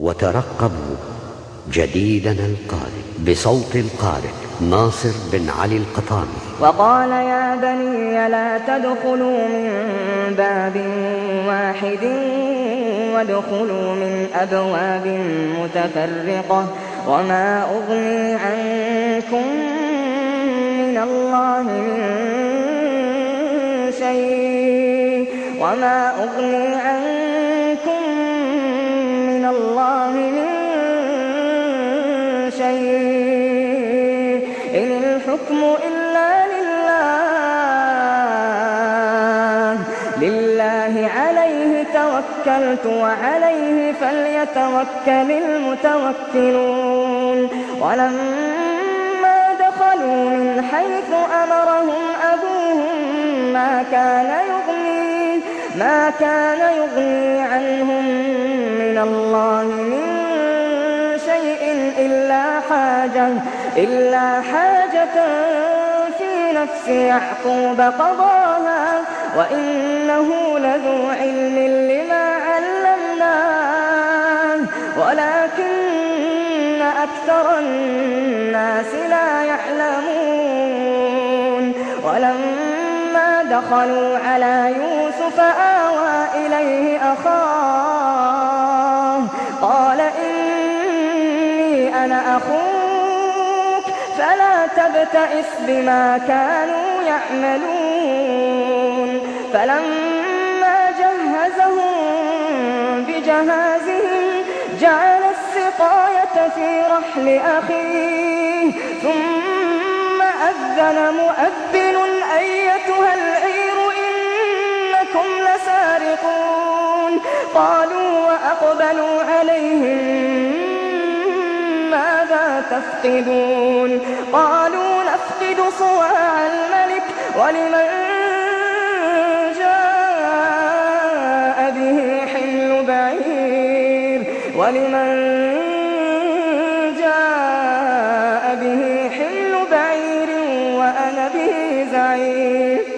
وترقبوا جديدنا القارئ بصوت القارئ ناصر بن علي القطامي وقال يا بني لا تدخلوا من باب واحد وادخلوا من أبواب متفرقة وما أغني عنكم من الله من شيء وما أغني عنكم إن الحكم إلا لله. لله عليه توكلت وعليه فليتوكل المتوكلون. ولما دخلوا من حيث أمرهم أبوهم ما كان يغني ما كان يغني عنهم من الله. إلا حاجة إلا حاجة في نفس يعقوب قضاها وإنه لذو علم لما علمناه ولكن أكثر الناس لا يعلمون. ولما دخلوا على يوسف آوى إليه أخاه أنا أخوك فلا تبتئس بما كانوا يعملون. فلما جهزهم بجهازهم جعل السقاية في رحل أخيه. ثم أذن مؤذن أيتها العير إنكم لسارقون. قالوا وأقبلوا عليهم تفقدون. قالوا نفقد صواع الملك ولمن جاء به حمل بعير؟ ولمن جاء به حمل بعير وأنا به زعيم؟